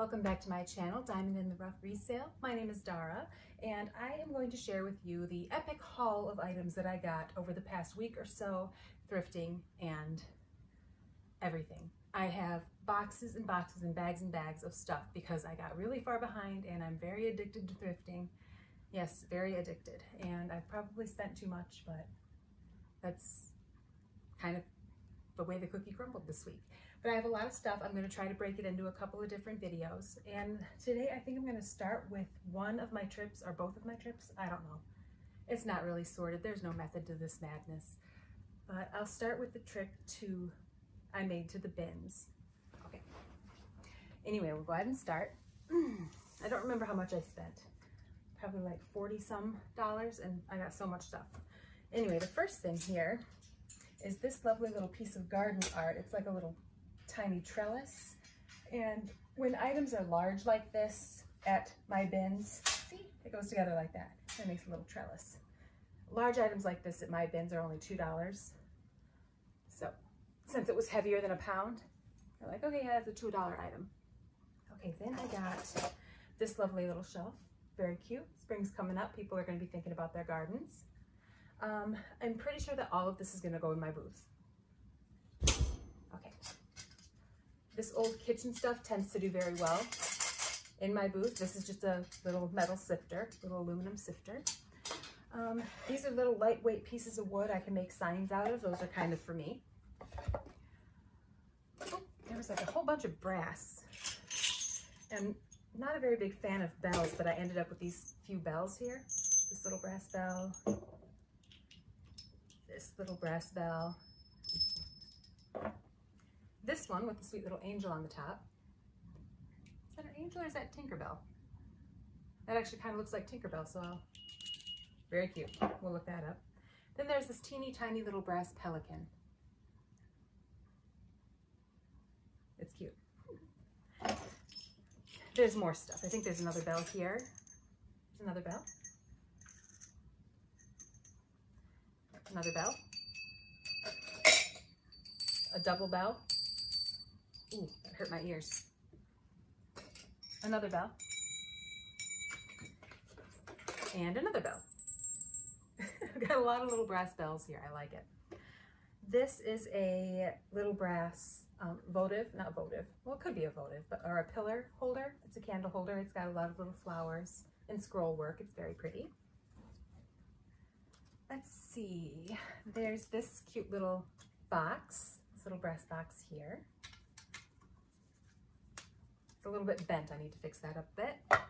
Welcome back to my channel, Diamond in the Rough Resale. My name is Dara, and I am going to share with you the epic haul of items that I got over the past week or so, thrifting and everything. I have boxes and boxes and bags and bags of stuff because I got really far behind and I'm very addicted to thrifting. Yes, very addicted. And I've probably spent too much, but that's kind of the way the cookie crumbled this week. But I have a lot of stuff. I'm going to try to break it into a couple of different videos. And today I think I'm going to start with one of my trips or both of my trips. I don't know. It's not really sorted. There's no method to this madness. But I'll start with the trip to I made to the bins. Okay. Anyway, we'll go ahead and start. I don't remember how much I spent. Probably like 40 some dollars and I got so much stuff. Anyway, the first thing here is this lovely little piece of garden art. It's like a little tiny trellis. And when items are large like this at my bins, see, it goes together like that. It makes a little trellis. Large items like this at my bins are only $2. So since it was heavier than a pound, they're like, okay, yeah, that's a $2 item. Okay, then I got this lovely little shelf. Very cute. Spring's coming up. People are going to be thinking about their gardens. Um, I'm pretty sure that all of this is going to go in my booth. Okay. This old kitchen stuff tends to do very well in my booth. This is just a little metal sifter, little aluminum sifter. Um, these are little lightweight pieces of wood I can make signs out of. Those are kind of for me. Oh, there was like a whole bunch of brass. And not a very big fan of bells, but I ended up with these few bells here. This little brass bell, this little brass bell, this one with the sweet little angel on the top. Is that an angel or is that Tinkerbell? That actually kind of looks like Tinkerbell, so I'll, very cute. We'll look that up. Then there's this teeny tiny little brass pelican. It's cute. There's more stuff. I think there's another bell here. There's another bell. Another bell. A double bell. Ooh, that hurt my ears. Another bell. And another bell. I've got a lot of little brass bells here. I like it. This is a little brass um, votive, not votive, well it could be a votive, but or a pillar holder. It's a candle holder. It's got a lot of little flowers and scroll work. It's very pretty. Let's see, there's this cute little box, this little brass box here. It's a little bit bent. I need to fix that up a bit.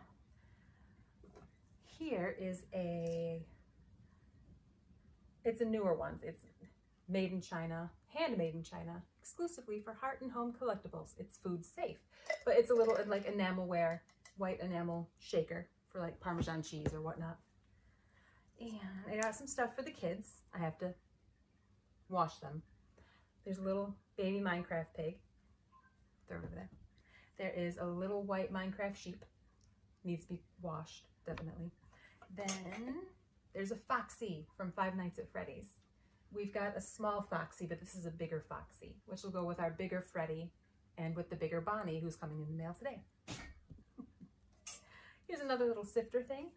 Here is a, it's a newer one. It's made in China, handmade in China, exclusively for Heart and Home Collectibles. It's food safe, but it's a little like enamelware, white enamel shaker for like Parmesan cheese or whatnot. And I got some stuff for the kids. I have to wash them. There's a little baby Minecraft pig. Throw it over there. There is a little white Minecraft sheep. Needs to be washed, definitely. Then there's a Foxy from Five Nights at Freddy's. We've got a small Foxy, but this is a bigger Foxy, which will go with our bigger Freddy and with the bigger Bonnie, who's coming in the mail today. Here's another little sifter thing.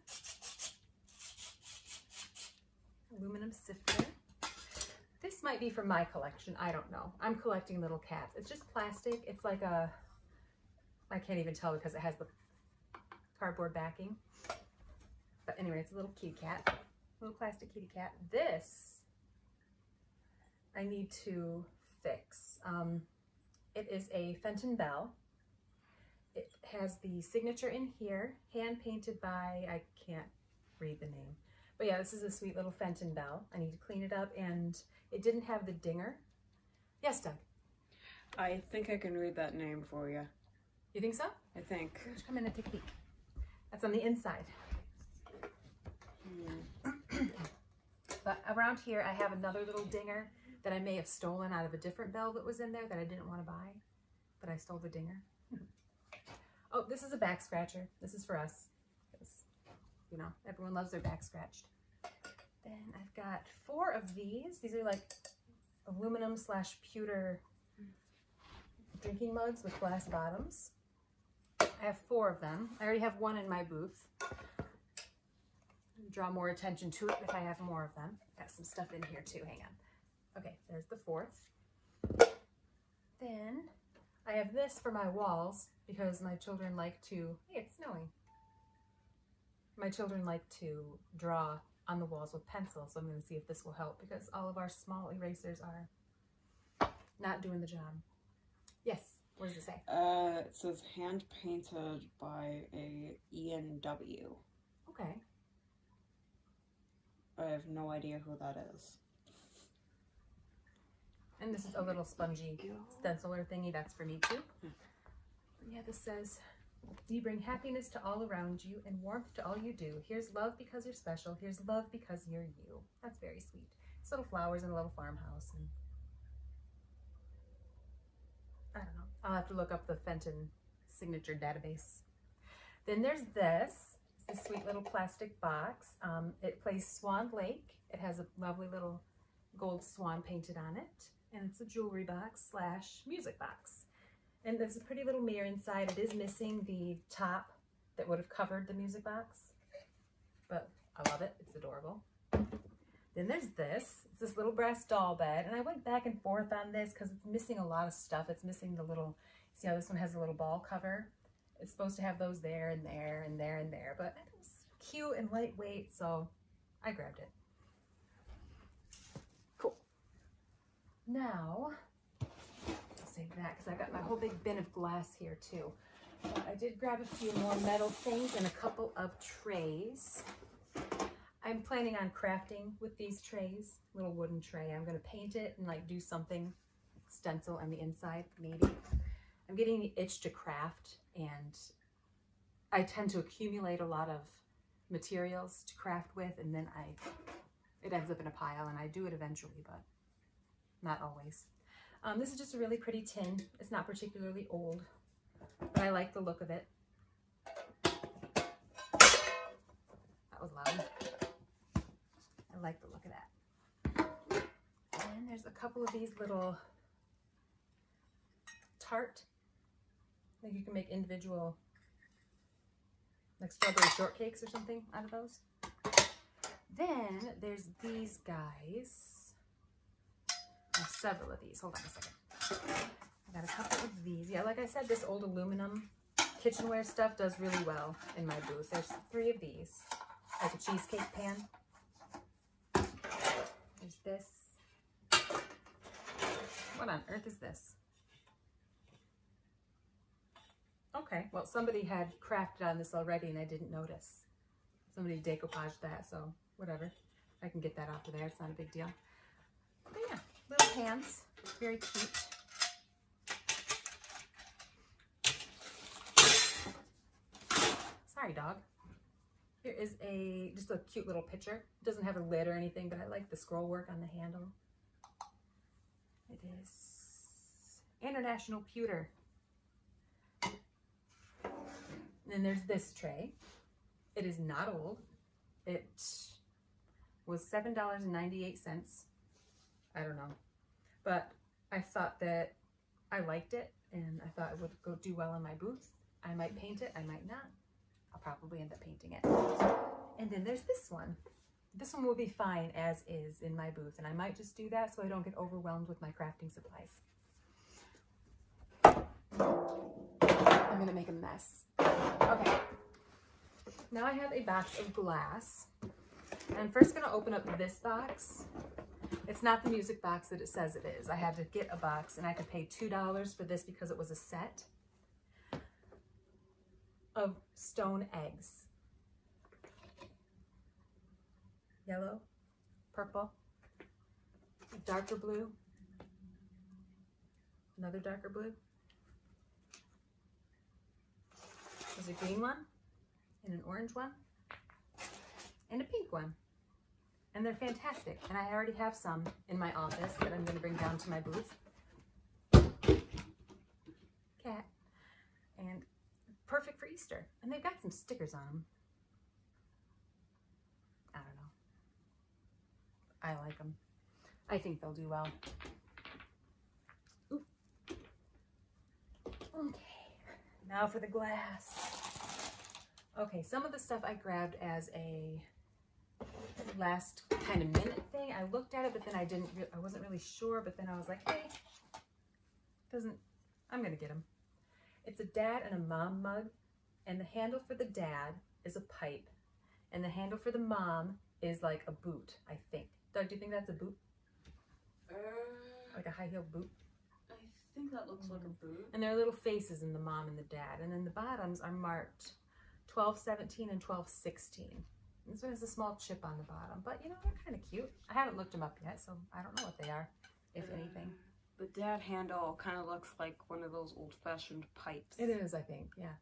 Aluminum sifter. This might be from my collection. I don't know. I'm collecting little cats. It's just plastic. It's like a, I can't even tell because it has the cardboard backing. But anyway, it's a little kitty cat. Little plastic kitty cat. This, I need to fix. Um, it is a Fenton Bell. It has the signature in here, hand painted by, I can't read the name. But yeah, this is a sweet little Fenton Bell. I need to clean it up and it didn't have the dinger. Yes, Doug? I think I can read that name for you. You think so? I think. Come in and take a peek. That's on the inside. Hmm. but around here, I have another little dinger that I may have stolen out of a different bell that was in there that I didn't want to buy, but I stole the dinger. oh, this is a back scratcher. This is for us. You know, everyone loves their back scratched. Then I've got four of these. These are like aluminum slash pewter drinking mugs with glass bottoms. I have four of them. I already have one in my booth. Draw more attention to it if I have more of them. Got some stuff in here too, hang on. Okay, there's the fourth. Then I have this for my walls because my children like to, hey, it's snowing. My children like to draw on the walls with pencils. So I'm going to see if this will help because all of our small erasers are not doing the job. Yes, what does it say? Uh, it says hand painted by a Ian W. Okay. I have no idea who that is. And this is a little spongy stenciler thingy. That's for me too. Yeah, this says, you bring happiness to all around you and warmth to all you do. Here's love because you're special. Here's love because you're you. That's very sweet. It's little flowers in a little farmhouse. And I don't know. I'll have to look up the Fenton signature database. Then there's this. It's a sweet little plastic box. Um, it plays Swan Lake. It has a lovely little gold swan painted on it. And it's a jewelry box slash music box. And there's a pretty little mirror inside. It is missing the top that would have covered the music box. But I love it. It's adorable. Then there's this. It's this little brass doll bed. And I went back and forth on this because it's missing a lot of stuff. It's missing the little, see how this one has a little ball cover? It's supposed to have those there and there and there and there. But it was cute and lightweight, so I grabbed it. Cool. Now, I'll save that because I got my whole big bin of glass here too. But I did grab a few more metal things and a couple of trays. I'm planning on crafting with these trays, little wooden tray. I'm going to paint it and like do something stencil on the inside, maybe. I'm getting the itch to craft and I tend to accumulate a lot of materials to craft with and then I, it ends up in a pile and I do it eventually, but not always. Um, this is just a really pretty tin. It's not particularly old, but I like the look of it. That was loud. Like the look of that. And there's a couple of these little tart. Think you can make individual, like strawberry shortcakes or something out of those. Then there's these guys. several of these. Hold on a second. I got a couple of these. Yeah, like I said, this old aluminum kitchenware stuff does really well in my booth. There's three of these. Like a cheesecake pan. There's this. What on earth is this? Okay, well somebody had crafted on this already and I didn't notice. Somebody decoupaged that, so whatever. I can get that off of there, it's not a big deal. But yeah, little hands, very cute. Sorry, dog. Here is a, just a cute little picture. It doesn't have a lid or anything, but I like the scroll work on the handle. It is International Pewter. And then there's this tray. It is not old. It was $7.98. I don't know. But I thought that I liked it and I thought it would go do well in my booth. I might paint it, I might not. Probably end up painting it. And then there's this one. This one will be fine as is in my booth, and I might just do that so I don't get overwhelmed with my crafting supplies. I'm gonna make a mess. Okay. Now I have a box of glass. I'm first gonna open up this box. It's not the music box that it says it is. I had to get a box and I could pay $2 for this because it was a set of stone eggs. Yellow, purple, darker blue, another darker blue. There's a green one and an orange one and a pink one. And they're fantastic. And I already have some in my office that I'm going to bring down to my booth. Cat. And perfect for Easter. And they've got some stickers on them. I don't know. I like them. I think they'll do well. Ooh. Okay. Now for the glass. Okay, some of the stuff I grabbed as a last kind of minute thing. I looked at it, but then I didn't, I wasn't really sure, but then I was like, hey, doesn't, I'm gonna get them. It's a dad and a mom mug, and the handle for the dad is a pipe, and the handle for the mom is like a boot, I think. Doug, do you think that's a boot? Uh, Like a high heel boot? I think that looks like a boot. And there are little faces in the mom and the dad. And then the bottoms are marked 1217 and 1216. This one has a small chip on the bottom, but you know, they're kind of cute. I haven't looked them up yet, so I don't know what they are, if anything. The dad handle kind of looks like one of those old-fashioned pipes. It is, I think, yeah.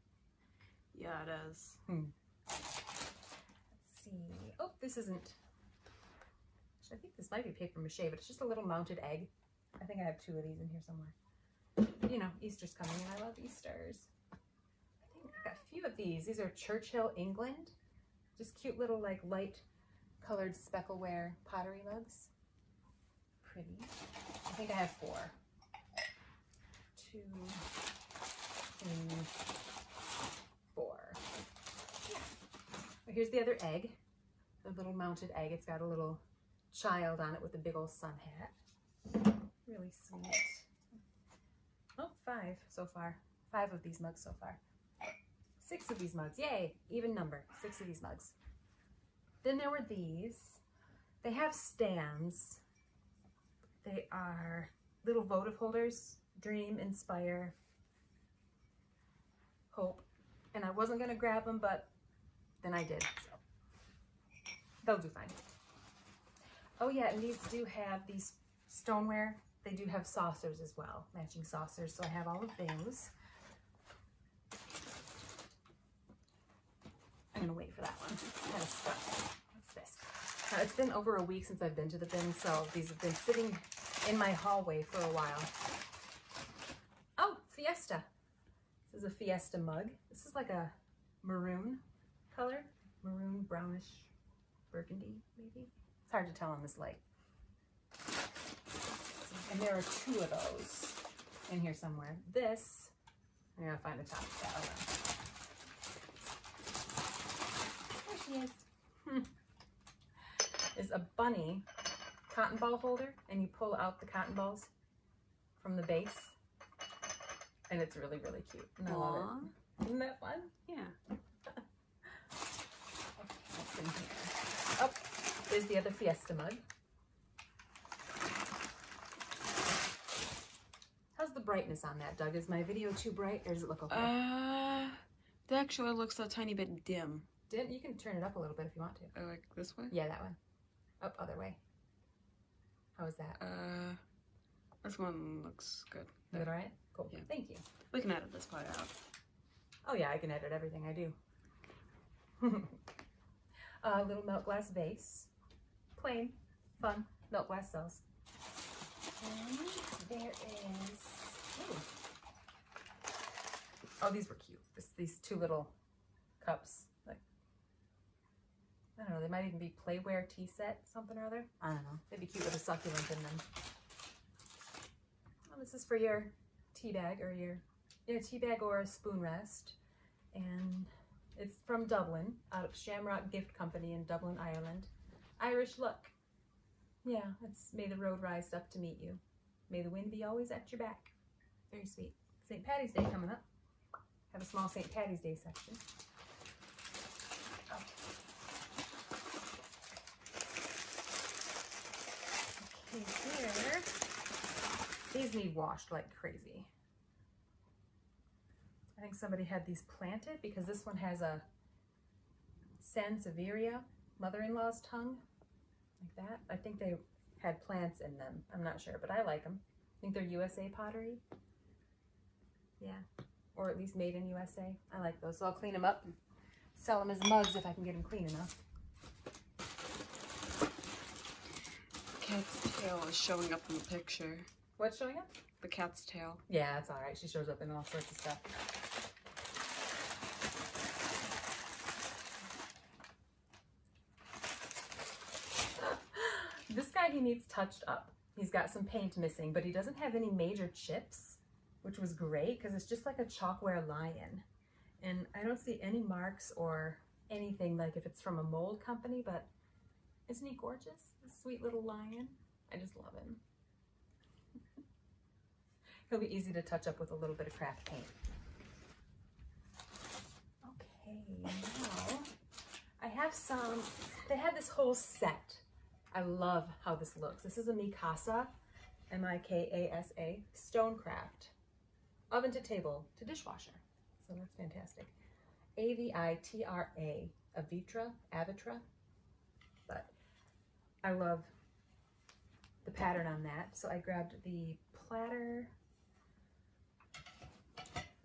Yeah, it is. Hmm. Let's see. Oh, this isn't. I think this might be paper mache, but it's just a little mounted egg. I think I have two of these in here somewhere. You know, Easter's coming and I love Easters. I think I've got a few of these. These are Churchill, England. Just cute little like light colored speckleware pottery mugs. Pretty. I think I have four. Two, three, four. Yeah. Well, here's the other egg. The little mounted egg. It's got a little child on it with a big old sun hat. Really sweet. Oh, five so far. Five of these mugs so far. Six of these mugs. Yay! Even number. Six of these mugs. Then there were these. They have stands. They are little votive holders. Dream, inspire, hope. And I wasn't going to grab them, but then I did. So they'll do fine. Oh yeah, and these do have these stoneware. They do have saucers as well, matching saucers. So I have all of those. I'm gonna wait for that one. Kind of stuck. What's this? Now, it's been over a week since I've been to the bin, so these have been sitting in my hallway for a while. Oh, Fiesta. This is a Fiesta mug. This is like a maroon color, maroon brownish burgundy maybe. It's hard to tell in this light. And there are two of those in here somewhere. This, I'm gonna find the top of that. On. There she is. Hmm. Is a bunny cotton ball holder, and you pull out the cotton balls from the base, and it's really really cute. And I love Aw. it. Isn't that fun? Yeah. What's in here? Oh, there's the other Fiesta mug. How's the brightness on that, Doug? Is my video too bright, or does it look okay? Uh, it actually looks a tiny bit dim. Didn't you can turn it up a little bit if you want to? I like this way. Yeah, that one. Up other way. How is that? Uh, this one looks good. Is it all right? Cool. Yeah. Thank you. We can edit this part out. Oh yeah, I can edit everything I do. A little milk glass vase. Plain, fun milk glass cells. And there is. ooh. Oh, these were cute. This, these two little cups. I don't know. They might even be playware tea set, something or other. I don't know. They'd be cute with a succulent in them. Oh, this is for your tea bag or your yeah, tea bag or a spoon rest. And it's from Dublin, out of Shamrock Gift Company in Dublin, Ireland. Irish luck. Yeah, it's may the road rise up to meet you. May the wind be always at your back. Very sweet. St. Patty's Day coming up. Have a small St. Patty's Day section. Here. These need washed like crazy. I think somebody had these planted because this one has a Sansevieria, mother-in-law's tongue, like that. I think they had plants in them. I'm not sure, but I like them. I think they're USA pottery. Yeah, or at least made in USA. I like those, so I'll clean them up and sell them as mugs if I can get them clean enough. Cat's tail is showing up in the picture. What's showing up? The cat's tail. Yeah, that's all right. She shows up in all sorts of stuff. this guy, he needs touched up. He's got some paint missing, but he doesn't have any major chips. which was great because it's just like a chalkware lion. And I don't see any marks or anything like if it's from a mold company, but isn't he gorgeous? This sweet little lion. I just love him. He'll be easy to touch up with a little bit of craft paint. Okay, now I have some, they had this whole set. I love how this looks. This is a Mikasa, M-I-K-A-S-A, Stonecraft. Oven to table to dishwasher. So that's fantastic. A-V-I-T-R-A, Avitra, Avitra. I love the pattern on that. So I grabbed the platter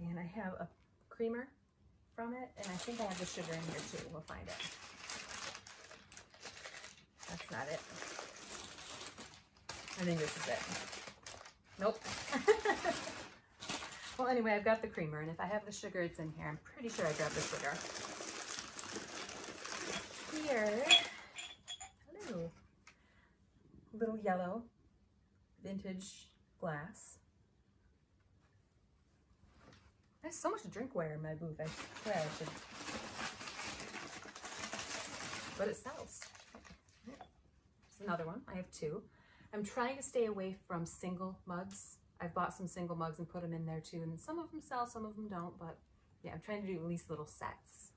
and I have a creamer from it. And I think I have the sugar in here too. We'll find it. That's not it. I think this is it. Nope. well, anyway, I've got the creamer, and if I have the sugar, it's in here. I'm pretty sure I grabbed the sugar. Here, little yellow vintage glass. There's so much drinkware in my booth. I swear I should. But it sells. It's another one. I have two. I'm trying to stay away from single mugs. I've bought some single mugs and put them in there too. And some of them sell, some of them don't. But yeah, I'm trying to do at least little sets.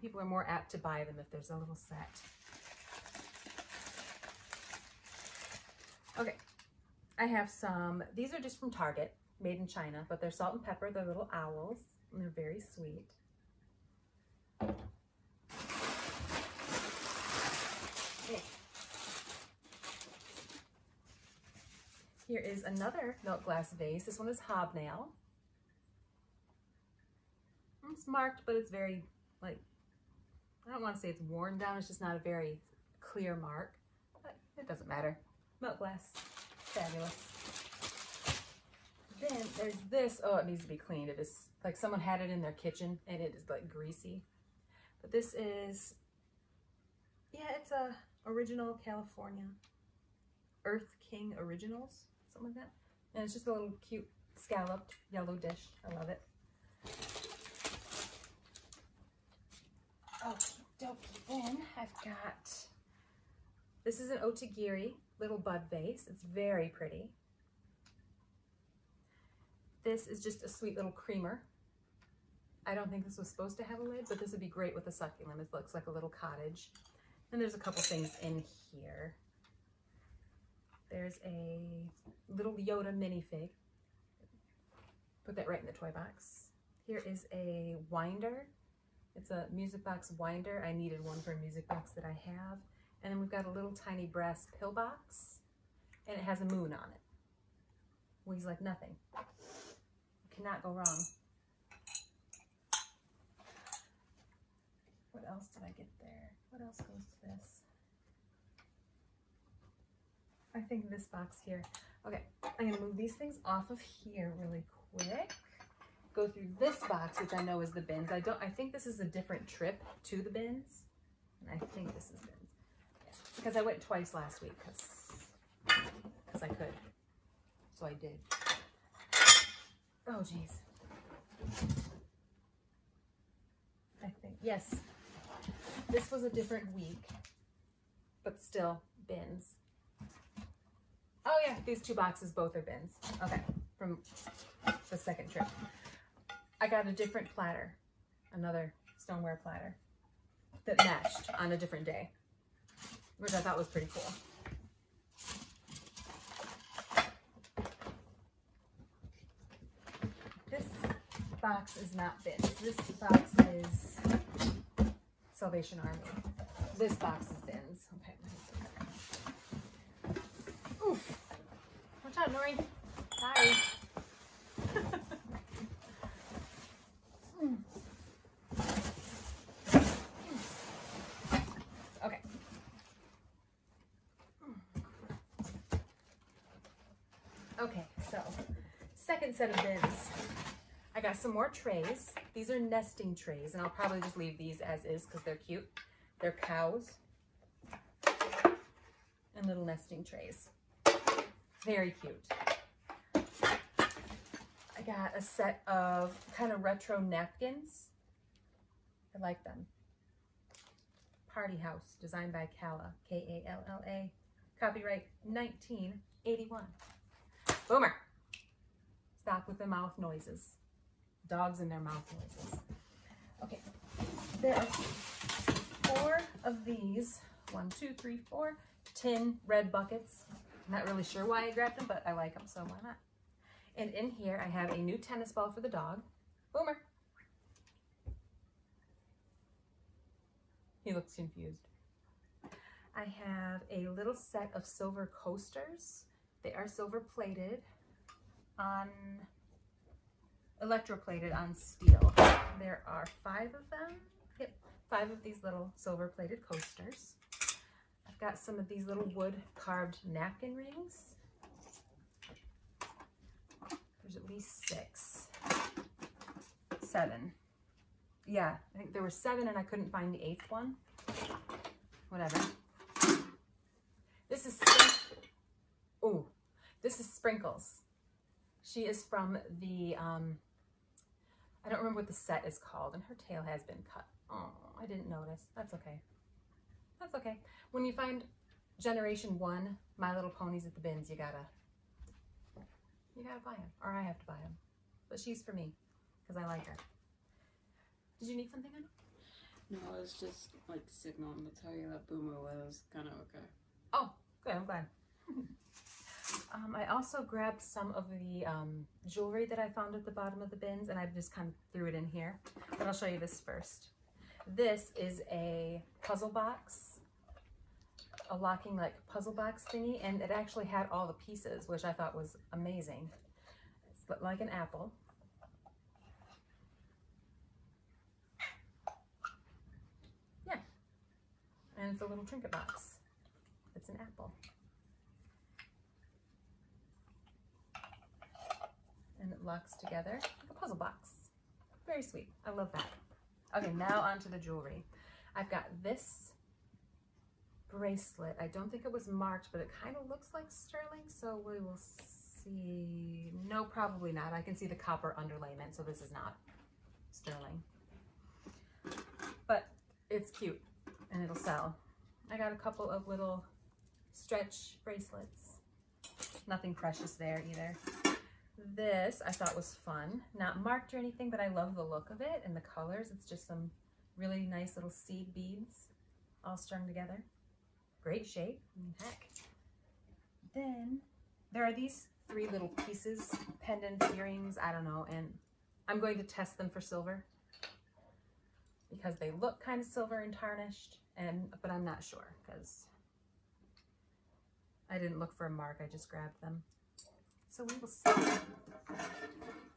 People are more apt to buy them if there's a little set. Okay, I have some, these are just from Target, made in China, but they're salt and pepper. They're little owls, and they're very sweet. Okay. Here is another milk glass vase. This one is hobnail. It's marked, but it's very, like, I don't want to say it's worn down. It's just not a very clear mark, but it doesn't matter. Milk glass, fabulous. Then there's this. Oh, it needs to be cleaned. It is like someone had it in their kitchen and it is like greasy. But this is, yeah, it's a original California Earth King Originals, something like that. And it's just a little cute scalloped yellow dish. I love it. Oh, dokie. Then I've got, this is an Otagiri little bud vase. It's very pretty. This is just a sweet little creamer. I don't think this was supposed to have a lid, but this would be great with a succulent. It looks like a little cottage. And there's a couple things in here. There's a little Yoda minifig. Put that right in the toy box. Here is a winder. It's a music box winder. I needed one for a music box that I have. And then we've got a little tiny brass pill box. And it has a moon on it. Weighs like nothing. Cannot go wrong. What else did I get there? What else goes to this? I think this box here. Okay, I'm gonna move these things off of here really quick. Go through this box, which I know is the bins. I don't. I think this is a different trip to the bins, and I think this is bins. Because I went twice last week because I could, so I did. Oh geez. I think yes. This was a different week, but still bins. Oh yeah, these two boxes both are bins. Okay, from the second trip. I got a different platter, another stoneware platter that matched on a different day, which I thought was pretty cool. This box is not bins. This box is Salvation Army. This box is bins. Okay. Oof. Watch out, Nori. Sorry. okay. Okay, so second set of bins. I got some more trays. These are nesting trays, and I'll probably just leave these as is because they're cute. They're cows and little nesting trays. Very cute. I got a set of kind of retro napkins. I like them. Party House, designed by Kalla, K-A-L-L-A. Copyright 1981. Boomer. Stop with the mouth noises. Dogs and their mouth noises. Okay, there are four of these. One, two, three, four tin red buckets. I'm not really sure why I grabbed them, but I like them, so why not? And in here, I have a new tennis ball for the dog. Boomer. He looks confused. I have a little set of silver coasters. They are silver plated on, electroplated on steel. There are five of them. Yep, five of these little silver plated coasters. I've got some of these little wood carved napkin rings. There's at least six, seven. Yeah, I think there were seven and I couldn't find the eighth one. Whatever. This is, oh, this is Sprinkles. She is from the, um, I don't remember what the set is called, and her tail has been cut. Oh, I didn't notice. That's okay. That's okay. When you find Generation 1 My Little Ponies at the bins, you gotta, you gotta buy them. Or I have to buy them. But she's for me, because I like her. Did you need something, Anna? No, I was just like signaling to tell you that Boomer was kind of okay. Oh, good. I'm glad. um, I also grabbed some of the um, jewelry that I found at the bottom of the bins and I just kind of threw it in here. But I'll show you this first. This is a puzzle box, a locking like puzzle box thingy, and it actually had all the pieces, which I thought was amazing. It's like an apple. Yeah, and it's a little trinket box. It's an apple. And it locks together like a puzzle box. Very sweet. I love that. Okay, now onto the jewelry. I've got this bracelet. I don't think it was marked, but it kind of looks like sterling, so we will see. No, probably not. I can see the copper underlayment, so this is not sterling. But it's cute, and it'll sell. I got a couple of little stretch bracelets. Nothing precious there either. This I thought was fun. Not marked or anything, but I love the look of it and the colors. It's just some really nice little seed beads all strung together. Great shape. heck. Then there are these three little pieces, pendants, earrings, I don't know, and I'm going to test them for silver because they look kind of silver and tarnished, and but I'm not sure because I didn't look for a mark, I just grabbed them. So we will see.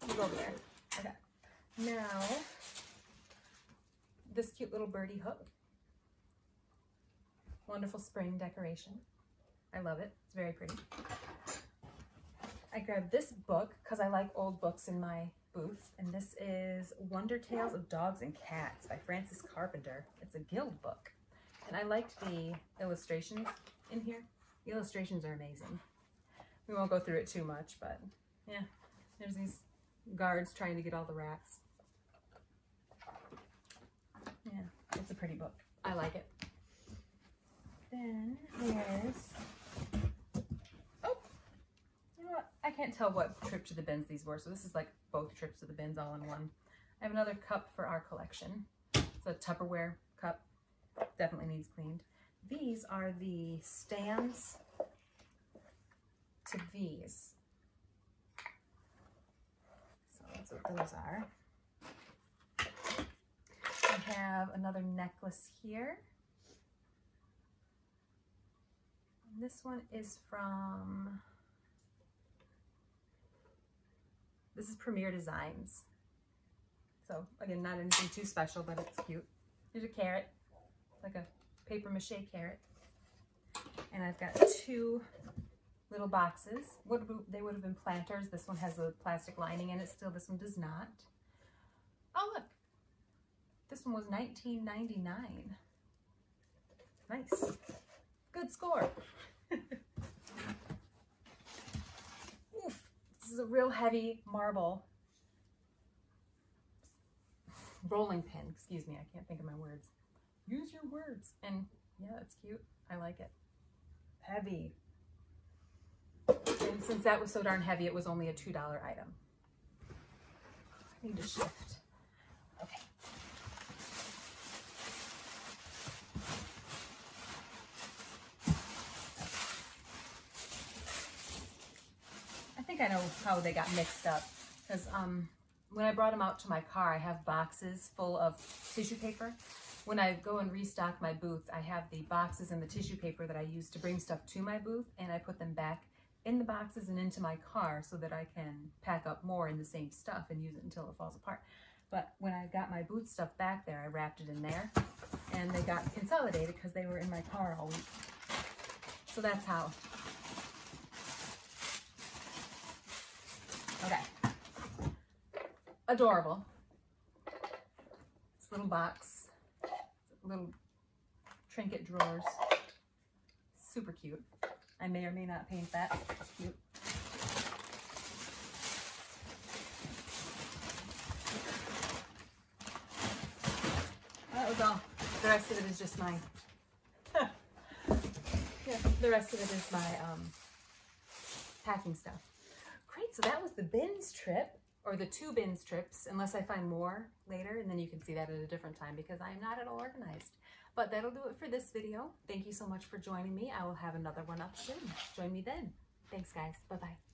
You go there. Okay. Now, this cute little birdie hook. Wonderful spring decoration. I love it. It's very pretty. I grabbed this book because I like old books in my booth. And this is Wonder Tales of Dogs and Cats by Frances Carpenter. It's a guild book. And I liked the illustrations in here. The illustrations are amazing. We won't go through it too much, but yeah, there's these guards trying to get all the rats. Yeah, it's a pretty book. I like it. Then there's, oh, you know what? I can't tell what trip to the bins these were, so this is like both trips to the bins all in one. I have another cup for our collection. It's a Tupperware cup. Definitely needs cleaned. These are the stands to these. So that's what those are. I have another necklace here. And this one is from, this is Premier Designs. So again, not anything too special, but it's cute. There's a carrot, like a paper mache carrot. And I've got two little boxes. Would they would have been planters. This one has a plastic lining in it still. This one does not. Oh, look. This one was 19.99. Nice. Good score. Oof. This is a real heavy marble rolling pin. Excuse me, I can't think of my words. Use your words. And yeah, it's cute. I like it. Heavy. Since that was so darn heavy, it was only a $2 item. I need to shift. Okay. I think I know how they got mixed up because um, when I brought them out to my car, I have boxes full of tissue paper. When I go and restock my booth, I have the boxes and the tissue paper that I use to bring stuff to my booth, and I put them back in the boxes and into my car so that I can pack up more in the same stuff and use it until it falls apart. But when I got my boot stuff back there, I wrapped it in there, and they got consolidated because they were in my car all week. So that's how. Okay adorable. This little box, little trinket drawers, super cute. I may or may not paint that, cute. That was all. The rest of it is just my, yeah, the rest of it is my um, packing stuff. Great, so that was the bins trip or the two bins trips, unless I find more later, and then you can see that at a different time because I'm not at all organized. But that'll do it for this video. Thank you so much for joining me. I will have another one up soon. Join me then. Thanks, guys. Bye-bye.